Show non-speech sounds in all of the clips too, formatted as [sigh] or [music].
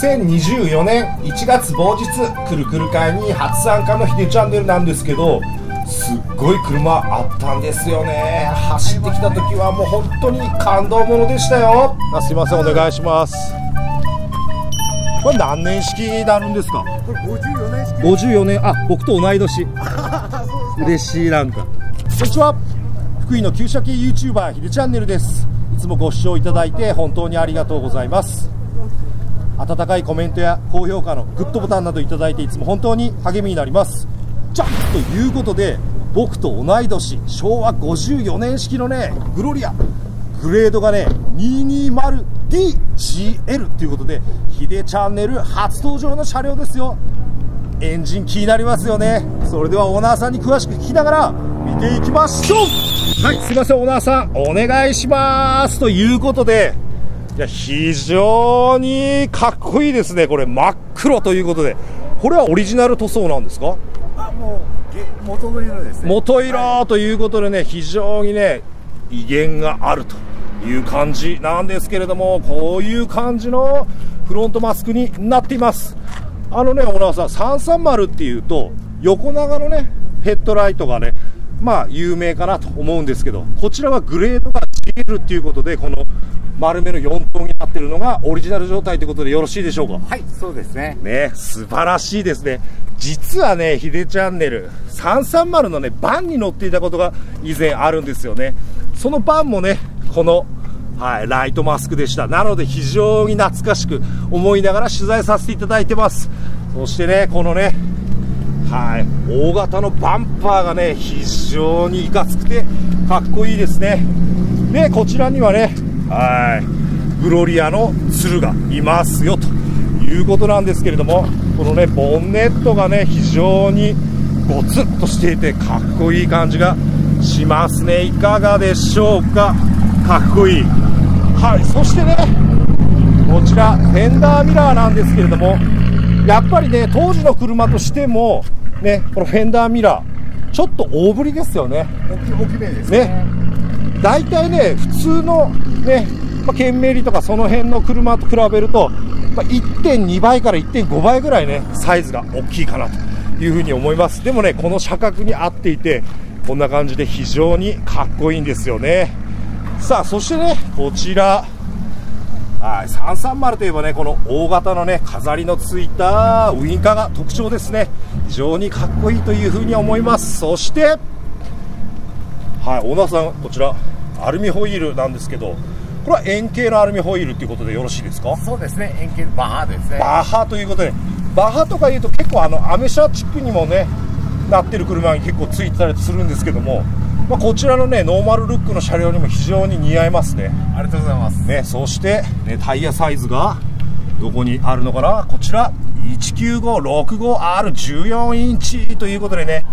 2024年1月某日くるくる会に初参加のヒデチャンネルなんですけどすっごい車あったんですよね。走ってきた時はもう本当に感動ものでしたよ。あすいません。お願いします。これ何年式になるんですか？これ54年式。54年。あ僕と同い年。[laughs] 嬉しいなんか。こんにちは。福井の旧車系 YouTuber ヒデチャンネルです。いつもご視聴いただいて本当にありがとうございます温かいコメントや高評価のグッドボタンなどいただいていつも本当に励みになります。じゃということで僕と同い年昭和54年式のねグロリアグレードがね 220DGL ということでヒデチャンネル初登場の車両ですよ。エンジン気になりますよね。それではオーナーさんに詳しく聞きながら見ていきましょう。はいすいませんオーナーさんお願いします。ということでいや非常にかっこいいですねこれ。真っ黒ということで。これはオリジナル塗装なんですか？あもうげ元の色ですね。元色ということでね、非常にね威厳があるという感じなんですけれどもこういう感じのフロントマスクになっています。あのね小川さん330っていうと横長のねヘッドライトがねまあ有名かなと思うんですけどこちらはグレードが GL っていうことでこの丸めの4等になっているのがオリジナル状態ということでよろしいでしょうか？はいそうですねね素晴らしいですね実はねヒデチャンネル330のねバンに乗っていたことが以前あるんですよねそのバンもねこのはい、ライトマスクでした。なので非常に懐かしく思いながら取材させていただいてます。そしてね、このね、はい、大型のバンパーがね、非常にいかつくてかっこいいですね。で、こちらにはね、はい、グロリアの鶴がいますよということなんですけれども、このね、ボンネットがね、非常にゴツッとしていてかっこいい感じがしますね。いかがでしょうか？かっこいい。はい、そしてね、こちら、フェンダーミラーなんですけれども、やっぱりね、当時の車としても、ね、このフェンダーミラー、ちょっと大ぶりですよね。大き大きめですねね、大体ね、普通のね、まあ、ケンメリとかその辺の車と比べると、まあ、1.2倍から1.5倍ぐらいね、サイズが大きいかなというふうに思います。でもね、この車格に合っていて、こんな感じで非常にかっこいいんですよね。さあ、そしてね、こちら、はい、330といえばね、この大型のね、飾りのついたウインカーが特徴ですね。非常にかっこいいというふうに思います。そして、はい、オーナーさん、こちら、アルミホイールなんですけど、これは円形のアルミホイールということでよろしいですか？そうですね。円形バーですね。バッハということで、バッハとかいうと結構あのアメ車チックにもね、なってる車に結構ついてたりするんですけども、まあ、こちらのね、ノーマルルックの車両にも非常に似合いますね。ありがとうございます。ね、そして、ね、タイヤサイズがどこにあるのかな？こちら 19565R14 インチということでね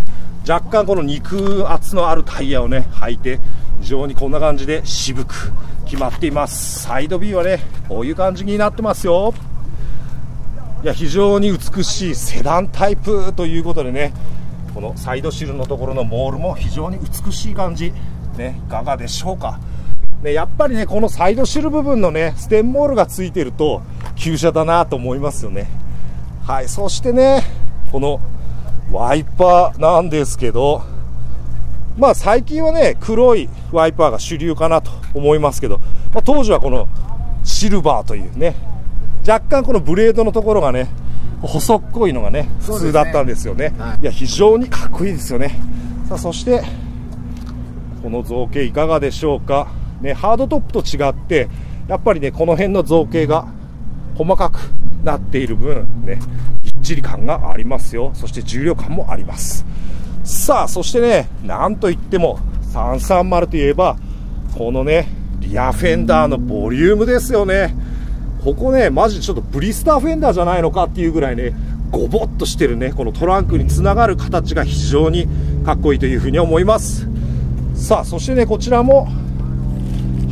若干この肉厚のあるタイヤをね履いて非常にこんな感じで渋く決まっています。サイド B はねこういう感じになってますよ。いや非常に美しいセダンタイプということでねこのサイドシルのところのモールも非常に美しい感じ。ねいかがでしょうか。ね、やっぱりね、このサイドシル部分のね、ステンモールがついてると、旧車だなと思いますよね。はい、そしてね、このワイパーなんですけど、まあ最近はね、黒いワイパーが主流かなと思いますけど、まあ、当時はこのシルバーというね、若干このブレードのところがね、細っこいのがね、普通だったんですよね。はい。いや、非常にかっこいいですよね。さあ、そして、この造形いかがでしょうか、ね、ハードトップと違ってやっぱりねこの辺の造形が細かくなっている分ねぎっちり感がありますよ。そして重量感もありますさあそしてねなんといっても330といえばこのねリアフェンダーのボリュームですよね。ここねマジちょっとブリスターフェンダーじゃないのかっていうぐらいねゴボッとしてるねこのトランクにつながる形が非常にかっこいいというふうに思います。さあそしてねこちらも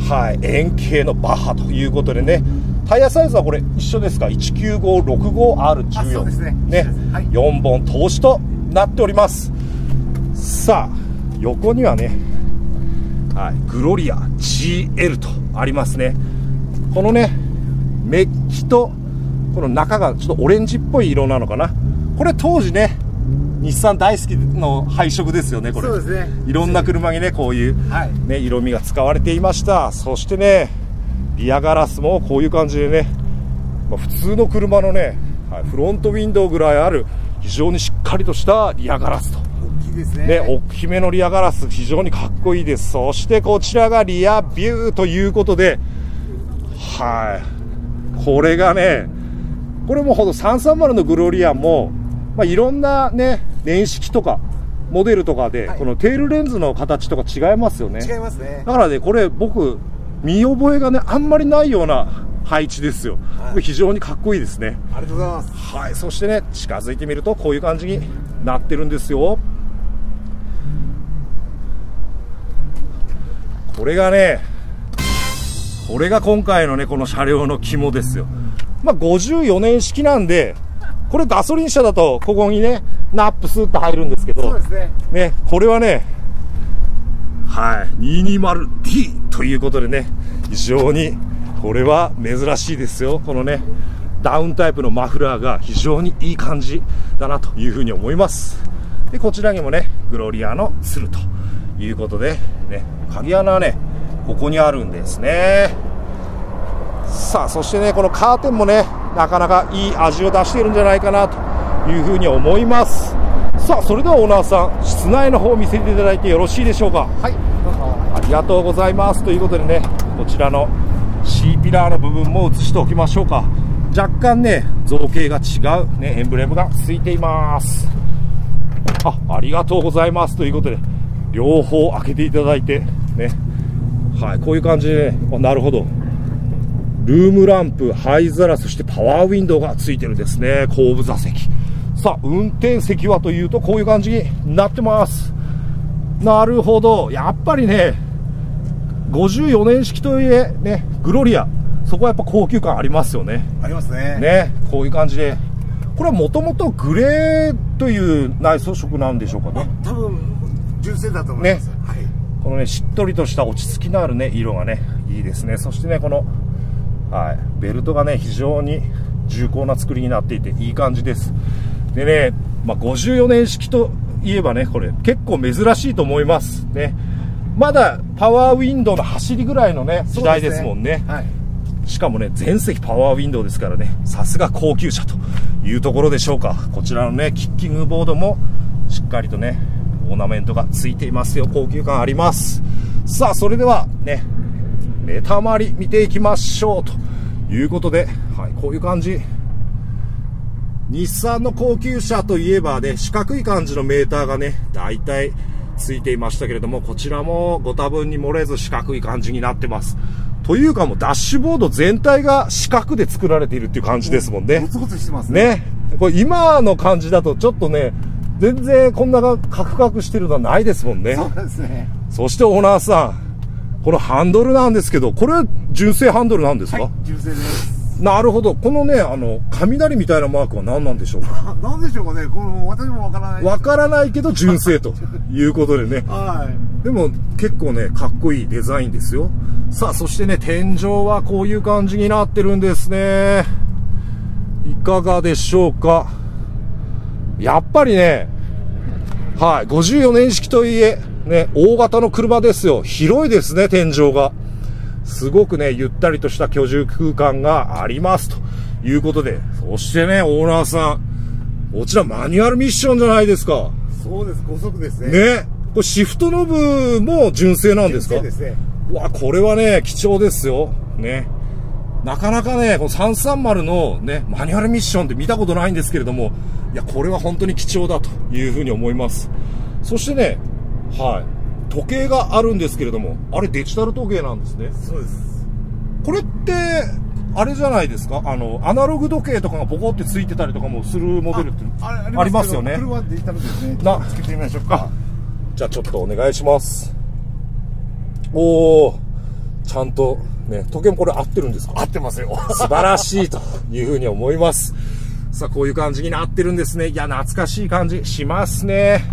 はい円形のバッハということでねタイヤサイズはこれ一緒ですか？19565R14 あそうですね。ね、はい。4本通しとなっておりますさあ横にはね、はい、グロリア GL とありますねこのねメッキとこの中がちょっとオレンジっぽい色なのかな。これ当時ね、日産大好きの配色ですよね、これ。そうですねいろんな車にね、こういう、はいね、色味が使われていました。そしてね、リアガラスもこういう感じでね、まあ普通の車のね、はいフロントウィンドウぐらいある、非常にしっかりとしたリアガラスと。ですね。ね、大きめのリアガラス、非常にかっこいいです。そしてこちらがリアビューということで、はい。これがね、これもほど330のグロリアンも、まあ、いろんなね、年式とか、モデルとかで、はいこのテールレンズの形とか違いますよね。違いますね。だからね、これ僕、見覚えがね、あんまりないような配置ですよ。はいこれ非常にかっこいいですね。ありがとうございます。はい、そしてね、近づいてみると、こういう感じになってるんですよ。これがね、これが今回のね、この車両の肝ですよ。まあ、54年式なんで、これガソリン車だと、ここにね、ナップスーッと入るんですけど、ね。ね、これはね、はい、220D ということでね、非常にこれは珍しいですよ。このね、ダウンタイプのマフラーが非常にいい感じだなというふうに思います。で、こちらにもね、グロリアの鶴ということで、ね、鍵穴はね、ここにあるんですね。さあ、そしてね、このカーテンもね、なかなかいい味を出しているんじゃないかなというふうに思います。さあ、それではオーナーさん、室内の方を見せていただいてよろしいでしょうか。はい。どうぞ。ありがとうございます。ということでね、こちらの C ピラーの部分も映しておきましょうか。若干ね、造形が違う、ね、エンブレムがついています。あ、ありがとうございます。ということで、両方開けていただいて、ね。はい、こういう感じで、ね、あなるほど。ルームランプ、灰皿、そしてパワーウィンドウがついてるんですね。後部座席。さあ、運転席はというと、こういう感じになってます。なるほど。やっぱりね、54年式といえ、ね、グロリア。そこはやっぱ高級感ありますよね。ありますね。ね、こういう感じで。これはもともとグレーという内装色なんでしょうかね。多分、純正だと思います。ねはい。このね、しっとりとした落ち着きのあるね、色がね、いいですね。そしてね、この、はい、ベルトがね、非常に重厚な作りになっていて、いい感じです。でね、まあ、54年式といえばね、これ、結構珍しいと思います。ね。まだ、パワーウィンドウの走りぐらいのね、時代ですもんね。はい。しかもね、全席パワーウィンドウですからね、さすが高級車というところでしょうか。こちらのね、キッキングボードもしっかりとね、オーナメントがついていますよ。高級感あります。さあ、それではね、メタマリ見ていきましょうということで、はい、こういう感じ。日産の高級車といえばね、四角い感じのメーターがね、大体ついていましたけれども、こちらもご多分に漏れず四角い感じになってます。というかもうダッシュボード全体が四角で作られているっていう感じですもんねゴ。ツゴツしてますね。ね。これ今の感じだとちょっとね、全然こんなカクカクしてるのはないですもんね。そうですね。そしてオーナーさん、このハンドルなんですけど、これ純正ハンドルなんですか、はい。純正です。なるほど。このね、あの、雷みたいなマークは何なんでしょうか？あなんでしょうかね。この、私もわからない。わからないけど純正と [laughs] いうことでね。はい。でも結構ね、かっこいいデザインですよ。さあ、そしてね、天井はこういう感じになってるんですね。いかがでしょうか？やっぱりね、はい、54年式といえ、ね、大型の車ですよ。広いですね、天井が。すごくね、ゆったりとした居住空間があります。ということで。そしてね、オーナーさん。こちらマニュアルミッションじゃないですか。そうです。5速ですね。ね。これシフトノブも純正なんですか？純正ですね。うわ、これはね、貴重ですよ。ね。なかなかね、この330のね、マニュアルミッションって見たことないんですけれども、いや、これは本当に貴重だというふうに思います。そしてね、はい。時計があるんですけれども、あれデジタル時計なんですね。そうです。これって、あれじゃないですか？あの、アナログ時計とかがポコってついてたりとかもするモデルってあありますよねこれはデジタルですね。なつけてみましょうか。じゃあちょっとお願いします。おー、ちゃんと、ね、時計もこれ合ってるんですか？合ってますよ。[laughs] 素晴らしいというふうに思います。さあ、こういう感じになってるんですね。いや、懐かしい感じしますね。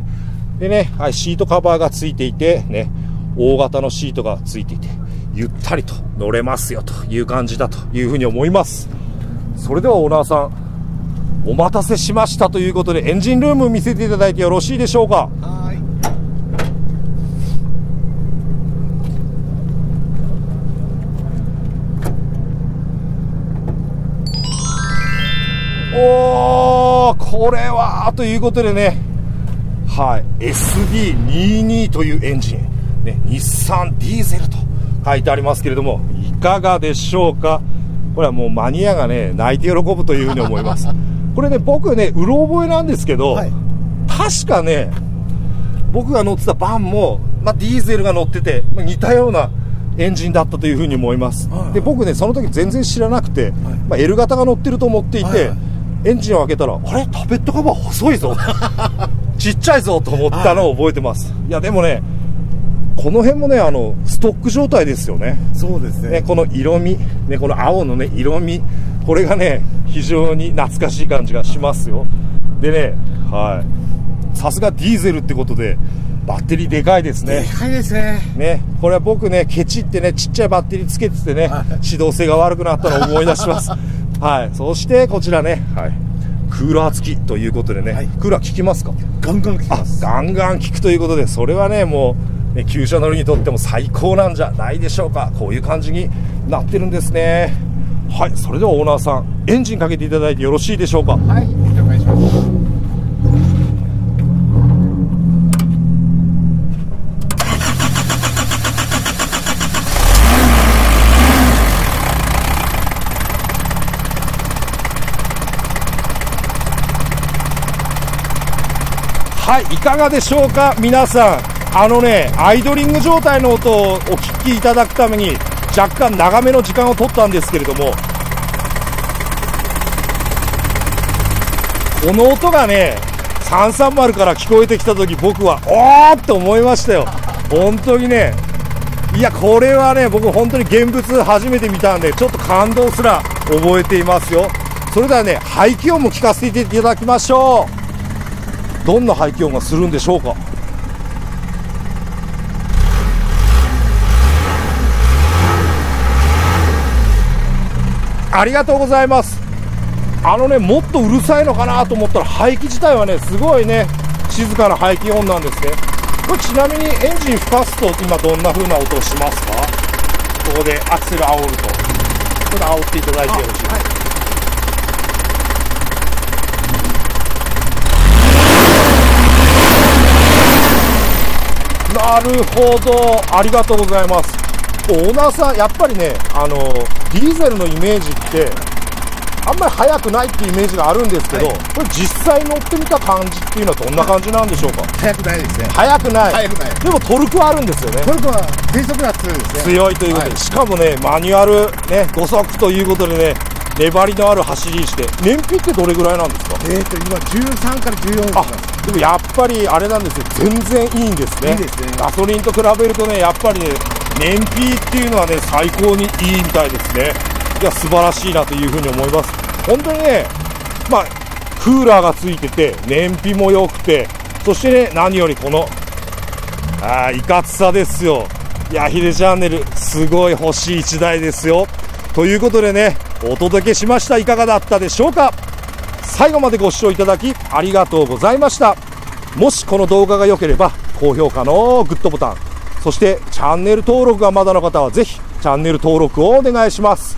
でね、はい、シートカバーがついていて、ね、大型のシートがついていて、ゆったりと乗れますよという感じだというふうに思います。それではオーナーさんお待たせしましたということでエンジンルーム見せていただいてよろしいでしょうか？おーこれはということでね。はい。SD22 というエンジン、ね、日産ディーゼルと書いてありますけれどもいかがでしょうか？これはもうマニアがね泣いて喜ぶというふうに思います。[laughs] これね僕ねうろ覚えなんですけど、はい。確かね僕が乗ってたバンも、まあ、ディーゼルが乗ってて、まあ似たようなエンジンだったというふうに思います、はい。はいで僕ねその時全然知らなくて、まあ、L 型が乗ってると思っていて、はいはいエンジンを開けたらあれ？タペットカバー細いぞ。[laughs] ちっちゃいぞと思ったのを覚えてます、い、やでもねこの辺もねあのストック状態ですよね。そうですね。ね、この色味、ね、この青のね色味。これがね非常に懐かしい感じがしますよ。でねはい。さすがディーゼルってことでバッテリーでかいですね。でかいですね。ねこれは僕ねケチってねちっちゃいバッテリーつけててね、はい。指導性が悪くなったのを思い出しますはい。そしてこちらね、はい、クーラー付きということでね、はい。クーラー効きますか？ガンガン来あます。ガンガン効くということでそれはねもうね旧車乗りにとっても最高なんじゃないでしょうか。こういう感じになってるんですね。はい。それではオーナーさんエンジンかけていただいてよろしいでしょうか？はい。了解しますはいいかがでしょうか？皆さんあのねアイドリング状態の音をお聞きいただくために若干長めの時間を取ったんですけれどもこの音がね330から聞こえてきた時僕はおーって思いましたよ。本当にね。いやこれはね僕本当に現物初めて見たんでちょっと感動すら覚えていますよ。それではね排気音も聞かせていただきましょう。どんな排気音がするんでしょうか？ありがとうございます。あのねもっとうるさいのかなと思ったら排気自体はねすごいね静かな排気音なんですね。これちなみにエンジン吹かすと今どんな風な音をしますか？ここでアクセル煽ると。ちょっと煽っていただいてよろしいですか？なるほど、ありがとうございます。オーナーさん、やっぱりね、あのディーゼルのイメージって、あんまり速くないっていうイメージがあるんですけど、はい。これ実際乗ってみた感じっていうのはどんな感じなんでしょうか、速くないですね。速くない、速くない。でもトルクはあるんですよね。トルクは低速が強いですね。強いということで、はい。しかもね、マニュアル、ね、5速ということでね、粘りのある走りして、燃費ってどれぐらいなんですか？えーと今13から14です。あでもやっぱりあれなんですよ、全然いいんですね、ね。ガソリンと比べるとね、やっぱりね、燃費っていうのはね、最高にいいみたいですね、いや、素晴らしいなというふうに思います、本当にね、まあ、クーラーがついてて、燃費も良くて、そしてね、何よりこの、あーいかつさですよ、いや、ヒデチャンネル、すごい欲しい1台ですよ。ということでね、お届けしました、いかがだったでしょうか？最後までご視聴いただきありがとうございました。もしこの動画が良ければ高評価のグッドボタンそしてチャンネル登録がまだの方はぜひチャンネル登録をお願いします。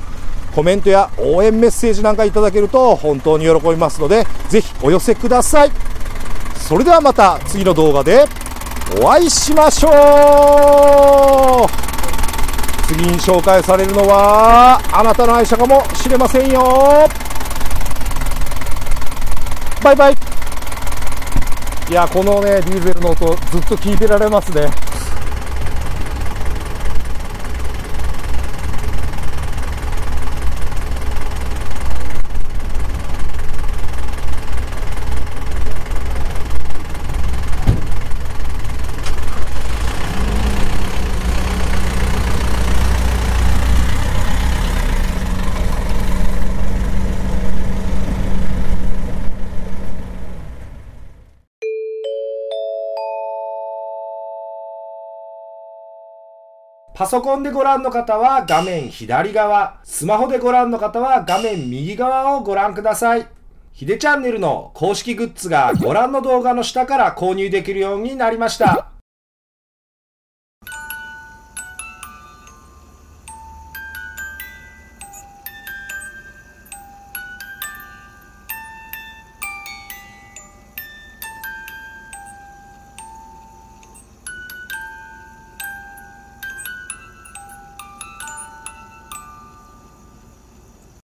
コメントや応援メッセージなんかいただけると本当に喜びますのでぜひお寄せください。それではまた次の動画でお会いしましょう。次に紹介されるのはあなたの愛車かもしれませんよ。バイバイ。いやこのねディーゼルの音ずっと聞いてられますね。パソコンでご覧の方は画面左側、スマホでご覧の方は画面右側をご覧ください。ヒデチャンネルの公式グッズがご覧の動画の下から購入できるようになりました。